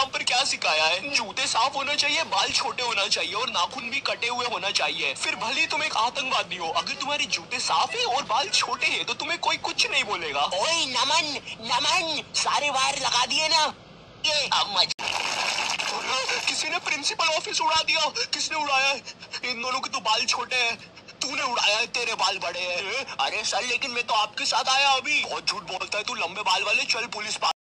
नाम पर क्या सिखाया है? जूते साफ़ होना चाहिए बाल छोटे होना चाहिए और नाखून भी कटे हुए होना चाहिए। फिर भले तुम एक आतंकवादी हो अगर तुम्हारे जूते साफ़ है और बाल छोटे है तो तुम्हें कोई कुछ नहीं बोलेगा। ओए नमन नमन सारे वायर लगा दिए ना। ये अब मज़ा किसी ने प्रिंसिपल ऑफ़िस उड़ा दिया। किसने उड़ाया है? इन दोनों के तो बाल छोटे हैं। तूने उड़ाया है तेरे बाल बड़े हैं। अरे सर लेकिन मैं तो आपके साथ आया अभी। बहुत झूठ बोलता है तू लंबे बाल वाले चल पुलिस पास